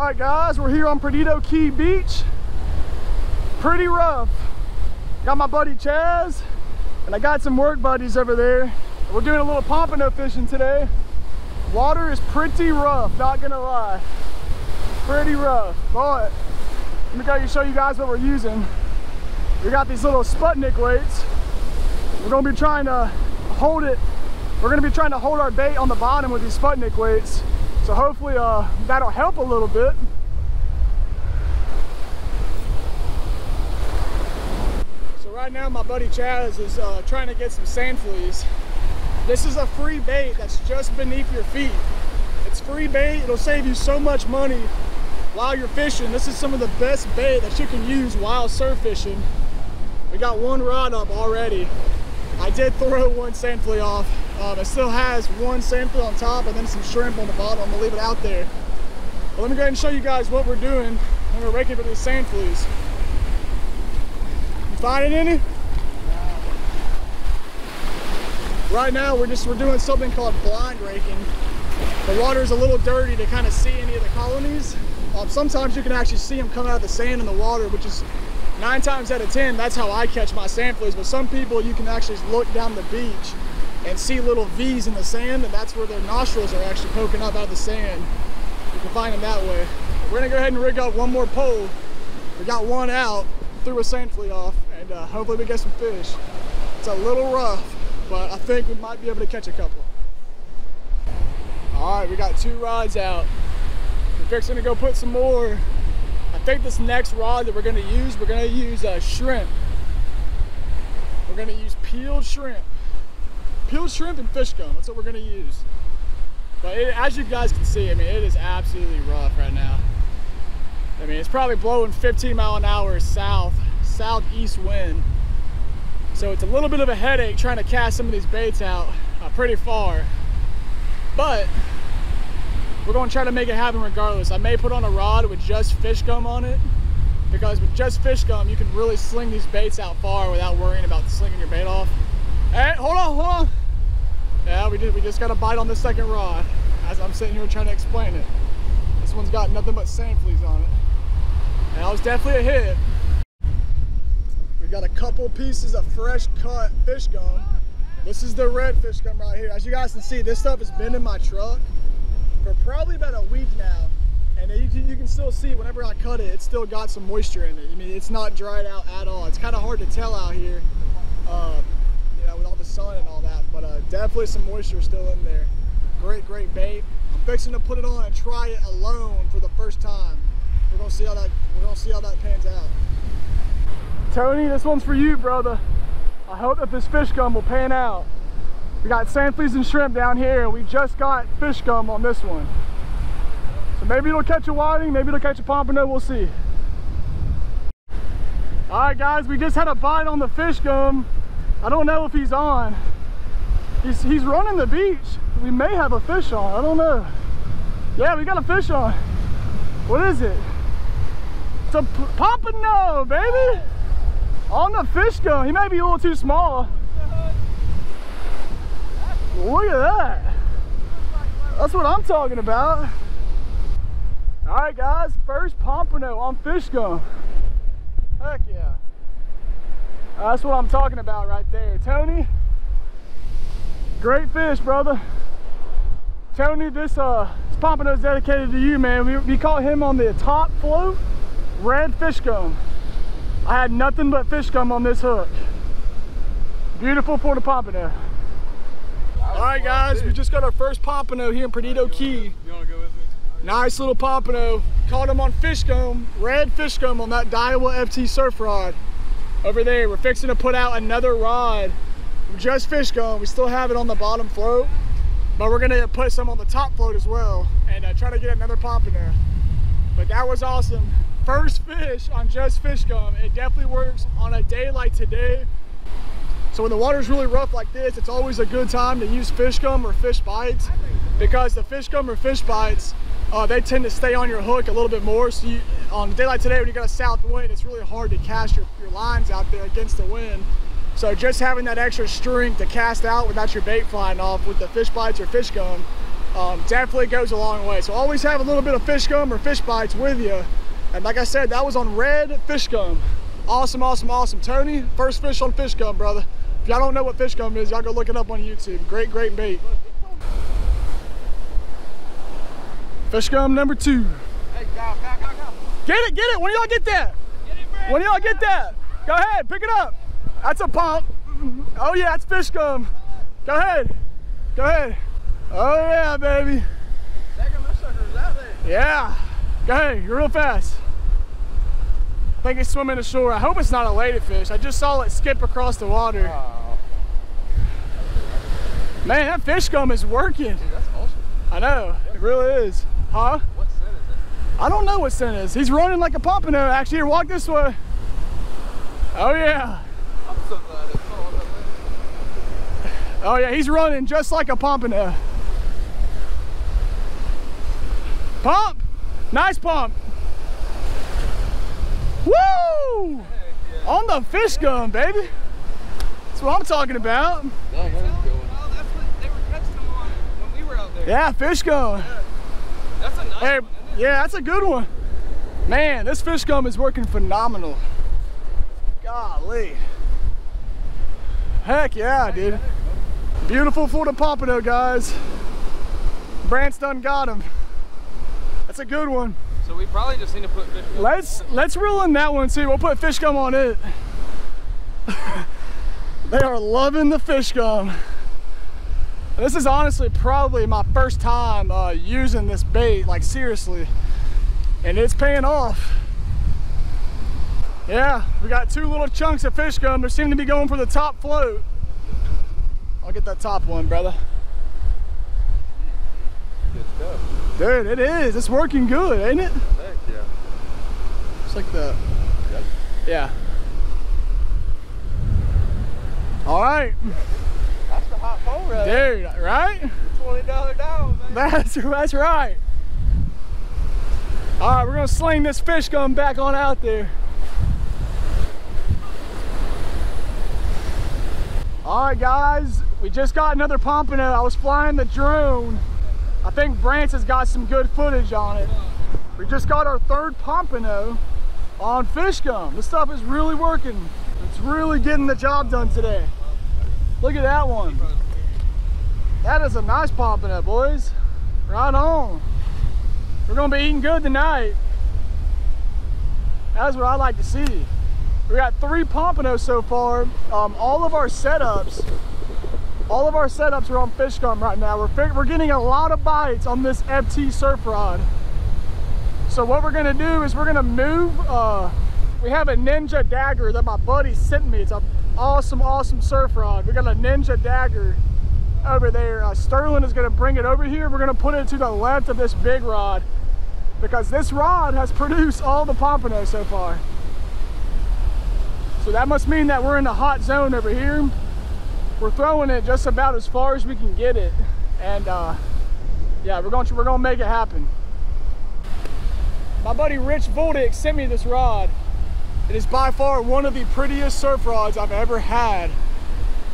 All right, guys, we're here on Perdido Key Beach. Pretty rough. Got my buddy Chaz, and I got some work buddies over there. We're doing a little pompano fishing today. Water is pretty rough, not gonna lie. Pretty rough, but let me go show you guys what we're using. We got these little Sputnik weights. We're gonna be trying to hold it. We're gonna be trying to hold our bait on the bottom with these Sputnik weights. So hopefully uh, that'll help a little bit. So right now my buddy Chaz is uh, trying to get some sand fleas. This is a free bait that's just beneath your feet. It's free bait, it'll save you so much money while you're fishing. This is some of the best bait that you can use while surf fishing. We got one rod up already. I did throw one sand flea off um, it still has one sample on top and then some shrimp on the bottom. I'm gonna leave it out there. But let me go ahead and show you guys what we're doing when we're raking for these sand fleas. You finding any? Right now we're just we're doing something called blind raking. The water is a little dirty to kind of see any of the colonies. Um, sometimes you can actually see them come out of the sand in the water, which is nine times out of 10, that's how I catch my sand fleas. But some people, you can actually look down the beach and see little V's in the sand and that's where their nostrils are actually poking up out of the sand. You can find them that way. We're gonna go ahead and rig up one more pole. We got one out, threw a sand flea off, and uh, hopefully we get some fish. It's a little rough, but I think we might be able to catch a couple. All right, we got two rods out. We're fixing to go put some more. I think this next rod that we're gonna use, we're gonna use uh, shrimp. We're gonna use peeled shrimp peeled shrimp and fish gum. That's what we're gonna use. But it, as you guys can see, I mean, it is absolutely rough right now. I mean, it's probably blowing 15 mile an hour south, southeast wind. So it's a little bit of a headache trying to cast some of these baits out uh, pretty far. But we're gonna try to make it happen regardless. I may put on a rod with just fish gum on it because with just fish gum, you can really sling these baits out far without worrying about slinging your bait off. Hey, hold on, hold on. Yeah, we did. We just got a bite on the second rod as I'm sitting here trying to explain it. This one's got nothing but sand fleas on it. And that was definitely a hit. We got a couple pieces of fresh cut fish gum. This is the red fish gum right here. As you guys can see, this stuff has been in my truck for probably about a week now. And you, can still see whenever I cut it, it's still got some moisture in it. I mean, it's not dried out at all. It's kind of hard to tell out here. Uh, with all the sun and all that. But uh, definitely some moisture still in there. Great, great bait. I'm fixing to put it on and try it alone for the first time. We're gonna see how that we're gonna see how that pans out. Tony, this one's for you, brother. I hope that this fish gum will pan out. We got sand fleas and shrimp down here, and we just got fish gum on this one. So maybe it'll catch a whiting, maybe it'll catch a pompano, we'll see. All right, guys, we just had a bite on the fish gum. I don't know if he's on. He's, he's running the beach. We may have a fish on, I don't know. Yeah, we got a fish on. What is it? It's a pompano, baby. On the fish gum. He may be a little too small. Look at that. That's what I'm talking about. All right, guys, first pompano on fish gum. Heck yeah. That's what I'm talking about right there. Tony, great fish, brother. Tony, this, uh, this pompano is dedicated to you, man. We, we caught him on the top float, red fish gum. I had nothing but fish gum on this hook. Beautiful for the pompano. All right, guys, we just got our first pompano here in Perdido Key. You wanna go with me? Nice little pompano. Caught him on fish gum, red fish gum on that Daiwa FT surf rod over there. We're fixing to put out another rod. Just fish gum. We still have it on the bottom float, but we're gonna put some on the top float as well and uh, try to get another pompano. But that was awesome. First fish on just fish gum. It definitely works on a day like today. So when the water's really rough like this, it's always a good time to use fish gum or fish bites because the fish gum or fish bites uh, they tend to stay on your hook a little bit more. So you, on a day like today, when you got a south wind, it's really hard to cast your, your lines out there against the wind. So just having that extra strength to cast out without your bait flying off with the fish bites or fish gum um, definitely goes a long way. So always have a little bit of fish gum or fish bites with you. And like I said, that was on red fish gum. Awesome, awesome, awesome. Tony, first fish on fish gum, brother. If y'all don't know what fish gum is, y'all go look it up on YouTube. Great, great bait. Fish gum number two. Hey, go, go, go, go. Get it, get it. When y'all get that? Get it, When y'all get that? Go ahead, pick it up. That's a pump. Oh yeah, that's fish gum. Go ahead. Go ahead. Oh yeah, baby. Second, my sucker's out there. Yeah. Go ahead, real fast. I think it's swimming ashore. I hope it's not a ladyfish. I just saw it skip across the water. Oh, Man, that fish gum is working. dude, that's awesome. I know, it really is. Huh? What scent is that? I don't know what scent is. He's running like a pompano. Actually, here, walk this way. Oh yeah. I'm so glad it's all that way. Oh yeah, he's running just like a pompano. Pump! Nice pump! Woo! Heck yeah. On the fish gum, baby. That's what I'm talking about. Dang, that is good one. Oh, that's what they were catching them on when we were out there. Yeah, fish gum. That's a nice Hey, one, isn't it? yeah, that's a good one. Man, this fish gum is working phenomenal. Golly. Heck yeah, dude. Beautiful Florida pompano, guys. Brant's done got him. That's a good one. So we probably just need to put fish gum Let's let's reel in that one too. We'll put fish gum on it. they are loving the fish gum. This is honestly probably my first time uh, using this bait, like seriously, and it's paying off. Yeah, we got two little chunks of fish gum. They seem to be going for the top float. I'll get that top one, brother. Good stuff. Dude, it is. It's working good, ain't it? Heck yeah. It's like the Yep. Yeah. All right, the hot pole right dude. Right? Twenty dollar down, man. That's that's right. All right, we're gonna sling this fish gum back on out there. All right, guys, we just got another pompano. I was flying the drone. I think Brance has got some good footage on it. We just got our third pompano on fish gum. This stuff is really working. It's really getting the job done today. Look at that one. That is a nice pompano, boys. Right on. We're gonna be eating good tonight. That's what I like to see. We got three pompanos so far. Um, all of our setups, all of our setups are on fish gum right now. We're, we're getting a lot of bites on this FT surf rod. So what we're gonna do is we're gonna move, uh, we have a Ninja Dagger that my buddy sent me. It's a awesome, awesome surf rod. We got a Ninja Dagger over there. Uh, Sterling is gonna bring it over here. We're gonna put it to the left of this big rod because this rod has produced all the pompano so far. So that must mean that we're in the hot zone over here. We're throwing it just about as far as we can get it. And uh, yeah, we're going to, we're gonna make it happen. My buddy Rich Vuldich sent me this rod. It is by far one of the prettiest surf rods I've ever had.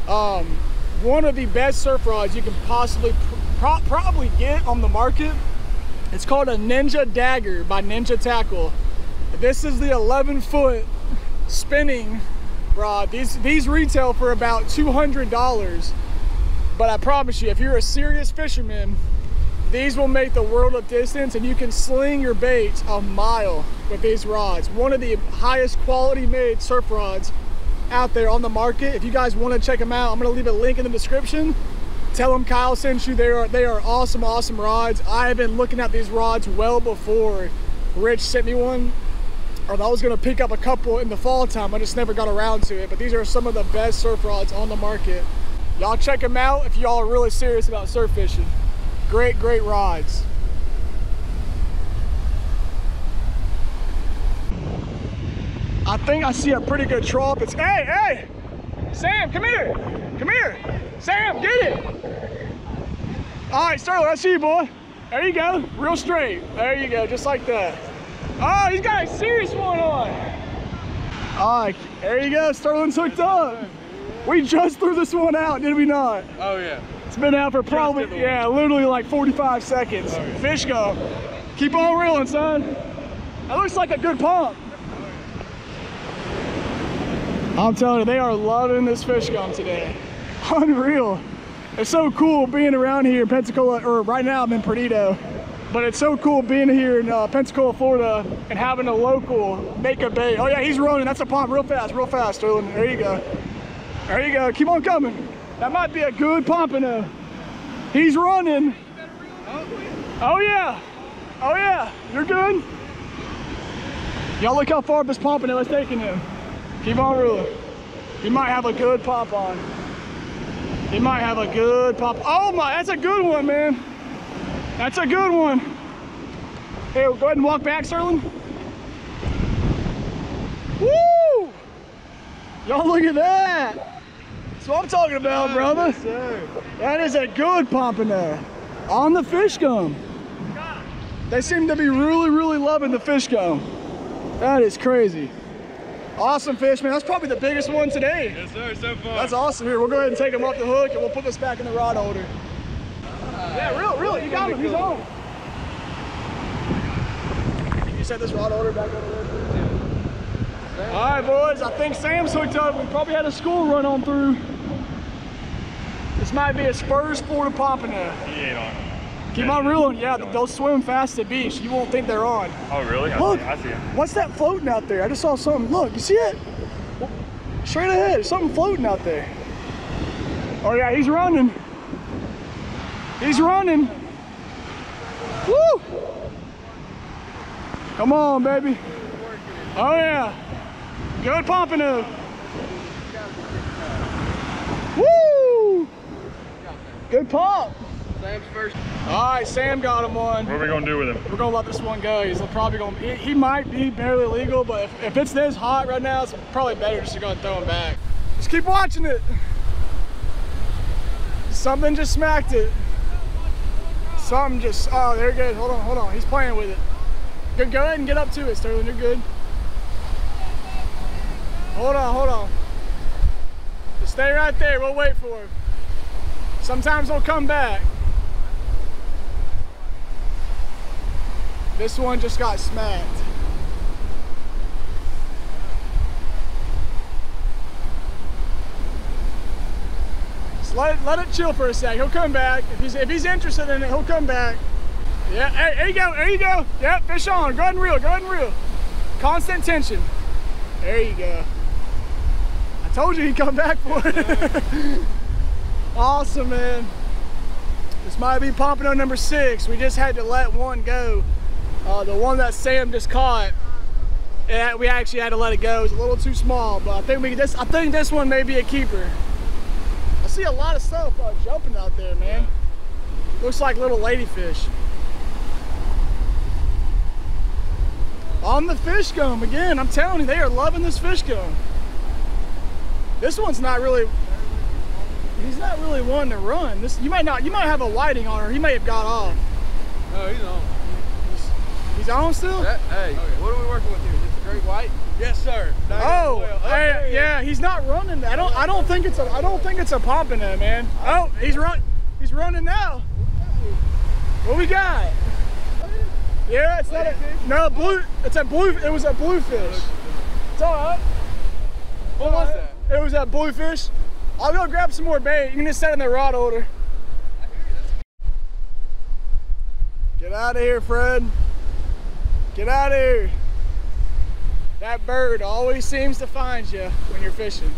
Um, one of the best surf rods you can possibly pro probably get on the market. It's called a Ninja Dagger by Ninja Tackle. This is the 11 foot spinning rod. These, these retail for about $200. But I promise you, if you're a serious fisherman, these will make the world of distance and you can sling your bait a mile with these rods. One of the highest quality made surf rods out there on the market. If you guys want to check them out, I'm going to leave a link in the description. Tell them Kyle sent you. They are, they are awesome, awesome rods. I have been looking at these rods well before Rich sent me one. Or I was going to pick up a couple in the fall time. I just never got around to it. But these are some of the best surf rods on the market. Y'all check them out if y'all are really serious about surf fishing. Great, great rods. I think I see a pretty good trough. It's, hey, hey, Sam, come here. Come here. Sam, get it. All right, Sterling, I see you, boy. There you go, real straight. There you go, just like that. Oh, he's got a serious one on. All right, there you go, Sterling's hooked up. We just threw this one out, did we not? Oh yeah. It's been out for probably, yeah, literally like 45 seconds. Fish go. Keep on reeling, son. That looks like a good pump. I'm telling you, they are loving this fish gum today. Unreal. It's so cool being around here in Pensacola, or right now I'm in Perdido. But it's so cool being here in uh, Pensacola, Florida, and having a local make a bait. Oh yeah, he's running. That's a pump real fast, real fast, Sterling. There you go. There you go. Keep on coming. That might be a good pompano. He's running. Oh yeah. Oh yeah. You're good. Y'all look how far this pompano is taking him. Keep on ruling. He might have a good pop on. He might have a good pop. Oh my, that's a good one, man. That's a good one. Hey, go ahead and walk back, Sterling. Woo! Y'all look at that. That's what I'm talking about, brother. That is a good pompano on the fish gum. They seem to be really, really loving the fish gum. That is crazy. Awesome fish, man. That's probably the biggest one today. Yes, sir. So far. That's awesome. Here, we'll go ahead and take him off the hook and we'll put this back in the rod holder. Yeah, real, real. You got him. He's on. You set this rod holder back over there. All right, boys. I think Sam's hooked up. We probably had a school run on through. This might be a Spurs Florida Pompano. On. Keep on reeling. Yeah, they'll swim fast at beach. You won't think they're on. Oh, really? I Look. see, I see him. What's that floating out there? I just saw something. Look, you see it? Straight ahead, something floating out there. Oh yeah, he's running. He's running. Woo! Come on, baby. Oh yeah. Good pompano. Woo! Good pump. Sam's first. All right, Sam got him one. What are we gonna do with him? We're gonna let this one go. He's probably gonna, he, he might be barely legal, but if, if it's this hot right now, it's probably better just to go and throw him back. Just keep watching it. Something just smacked it. Something just, oh, there it goes. Hold on, hold on. He's playing with it. Go, go ahead and get up to it, Sterling. You're good. Hold on, hold on. Just stay right there. We'll wait for him. Sometimes they'll come back. This one just got smacked. Just let it, let it chill for a sec. He'll come back. If he's if he's interested in it, he'll come back. Yeah, hey, there you go, there you go. Yep, fish on. Go ahead and reel, go ahead and reel. Constant tension. There you go. I told you he'd come back for it. awesome, man. This might be pompano number six. We just had to let one go. Uh, the one that Sam just caught, yeah, we actually had to let it go. It was a little too small, but I think we this. I think this one may be a keeper. I see a lot of stuff uh, jumping out there, man. Looks like little ladyfish. On the fish gum again. I'm telling you, they are loving this fish gum. This one's not really. He's not really one to run. This you might not. You might have a whiting on her. He may have got off. Oh, he's on. He's on still. That, hey, what are we working with here? Is this a great white? Yes, sir. Oh, hey, yeah, he's not running. I don't. I don't think it's a. I don't think it's a pompano, man. Oh, he's run. He's running now. What we got? Yeah, it's not a. No, blue. It's a blue. It was a bluefish. It's all right. What was that? It was a bluefish. I'll go grab some more bait. You can just set in the rod holder. Get out of here, Fred. Get out of here. That bird always seems to find you when you're fishing.